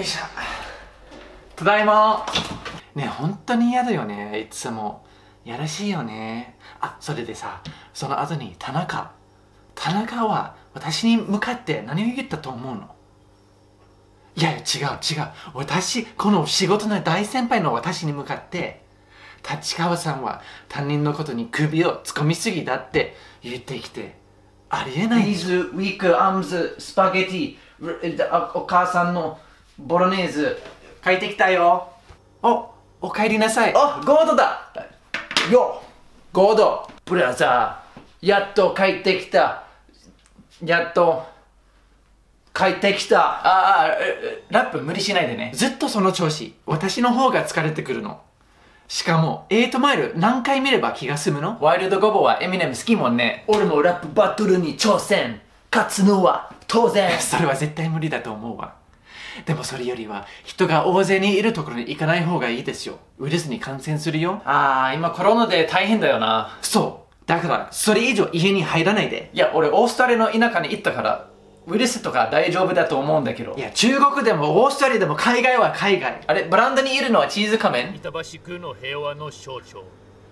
よいしょ。ただいま。ね本当に嫌だよね。いつも。やらしいよね。あそれでさその後に田中。田中は私に向かって何を言ったと思うの？いやいや違う違う。私この仕事の大先輩の私に向かって立川さんは他人のことに首を突っ込みすぎだって言ってきてありえない knees, weak, arms, spaghetti,あお母さんのボロネーズ。帰ってきたよおお帰りなさいあ、ゴードだよゴードブラザー、やっと帰ってきた。やっと帰ってきた。ああラップ無理しないでねずっとその調子私の方が疲れてくるのしかも8マイル何回見れば気が済むの？ワイルドゴボはエミネム好きもんね。俺もラップバトルに挑戦。勝つのは当然。それは絶対無理だと思うわでもそれよりは人が大勢にいるところに行かない方がいいですよ。ウイルスに感染するよ。ああ、今コロナで大変だよな。そう。だからそれ以上家に入らないで。いや、俺オーストラリアの田舎に行ったから、ウイルスとか大丈夫だと思うんだけど。い。や中国でもオーストラリアでも海外は海外。あれ、ブランドにいるのはチーズ仮面？板橋区の平和の象徴。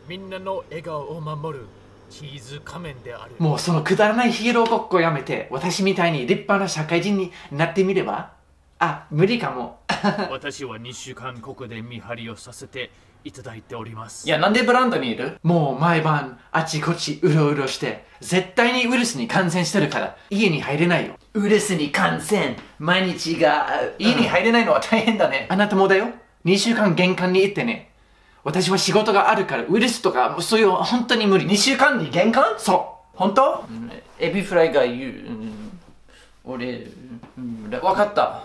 みんなの笑顔を守るチーズ仮面である。もうそのくだらないヒーローごっこやめて私みたいに立派な社会人になってみれば？あ無理かも。私は2週間ここで見張りをさせていただいております。いや、なんでブランドにいる？もう毎晩あちこちうろうろして絶対にウイルスに感染してるから。家に入れないよ。ウイルスに感染。毎日が、家に入れないのは大変だね。あなたもだよ。2週間玄関に行ってね。私は仕事があるからウイルスとかそういう本当に無理。2週間に玄関？そ本当、エビフライが言う。うん。俺、うん。わかった。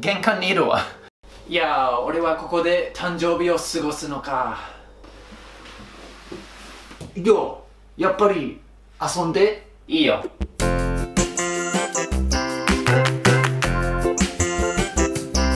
玄関にいるわ。ういやー俺はここで誕生日を過ごすのかよやっぱり遊んでいいよ。